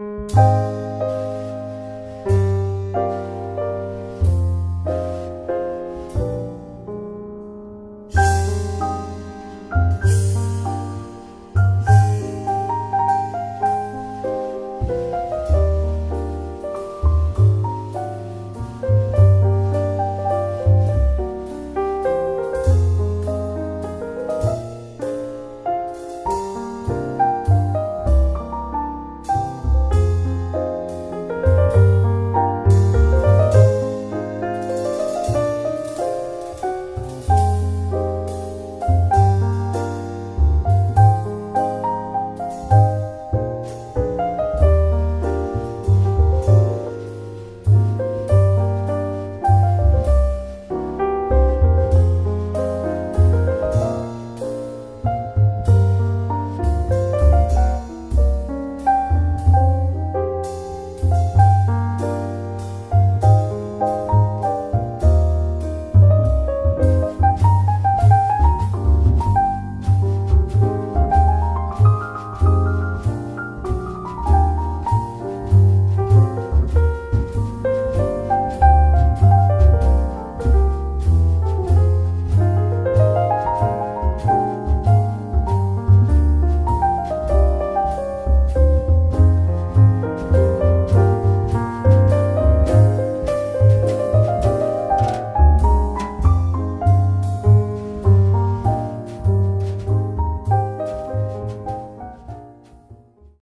you